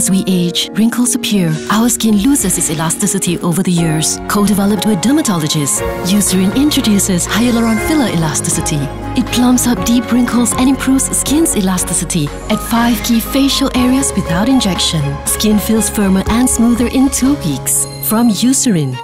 As we age, wrinkles appear. Our skin loses its elasticity over the years. Co-developed with dermatologists, Eucerin introduces hyaluron filler elasticity. It plumps up deep wrinkles and improves skin's elasticity at five key facial areas without injection. Skin feels firmer and smoother in two weeks. From Eucerin,